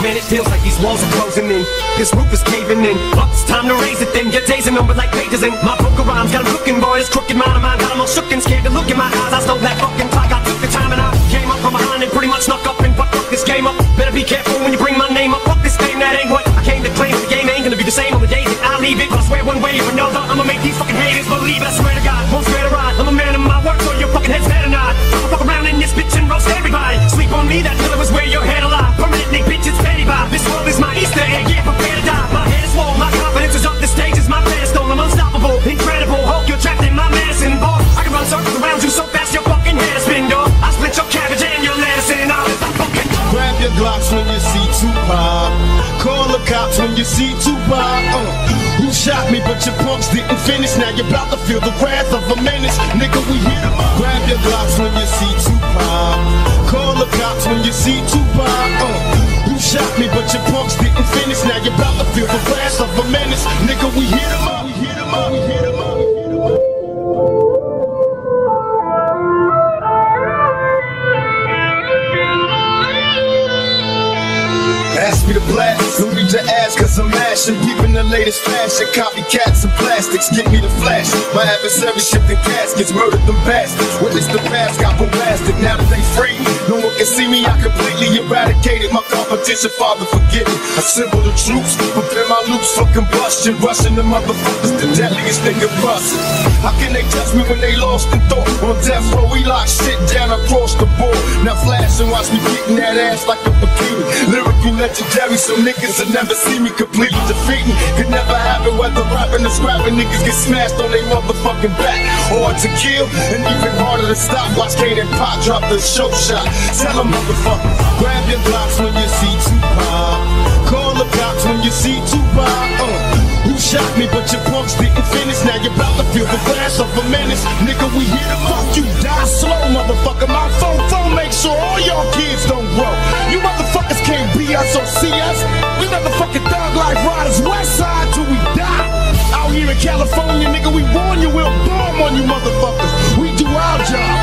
Man, it feels like these walls are closing in. This roof is caving in. But it's time to raise it then. Your days are numbered like pages in. My of rhymes got 'em looking, boy. This crooked mind of mine got 'em all shook and scared to look in my eyes. I stole that fucking clock. I took the time and I came up from behind and pretty much snuck up and fucked up this game up. Better be careful when you bring my name up. Fuck this game, that ain't what I came to claim. Leave it. One way or another, I'ma make these fucking haters believe it. I swear to God, won't swear to ride. I'm a man of my word, so your fucking head's better not. I'ma fuck around in this bitch and roast everybody. Sleep on me, that killer was where your head alive. Permanently, bitch, it's petty vibe. This world is my Easter egg, yeah, prepare to die. My head is swole, my confidence is up. The stage is my pedestal. I'm unstoppable, incredible. Hulk, you're trapped in my medicine ball. I can run circles around you so fast your fucking head is spin, dog. I split your cabbage and your lettuce and all this fucking. Grab your Glocks when you see Tupac. Call the cops when you see Tupac. Uh, who shot me, but your punks didn't finish. Now you're about to feel the wrath of a menace. Nigga, we hit 'em up. Grab your Glocks when you see Tupac. Call the cops when you see Tupac. Uh, who shot me, but your punks didn't finish. Now you're about to feel the wrath of a menace. Nigga, we hit 'em up. Me to blast, don't read your ass cause I'm mashing. Peeping the latest fashion, copycats and plastics Give me the flash, my adversary shifting caskets Murdered them bastards, witness the past got blasted Now that they free, no one can see me. I completely eradicated my competition Father forgive me, assemble the troops Prepare my loops for combustion. Rushing the motherfuckers, the deadliest nigga bustin' How can they judge me when they lost in thought On death row, we lock shit down across the board. Now flash and watch me beating that ass like a Lyrical legendary, so niggas will never see me completely defeating. Could never happen whether rapping or scrapping. Niggas get smashed on their motherfucking back. Hard to kill and even harder to stop. Watch Kane and Pop drop the show shot. Tell them motherfuckers, grab your Glocks when you see Tupac. Call the cops when you see Tupac. Uh, who shot me, but your punks didn't finish. Now you're about to feel the flash of a menace. Nigga, we hit 'em fuck You die slow, motherfucker. Us see us. We motherfucking thug life riders, west side till we die. Out here in California, nigga, we warn you, we'll bomb on you motherfuckers. We do our job.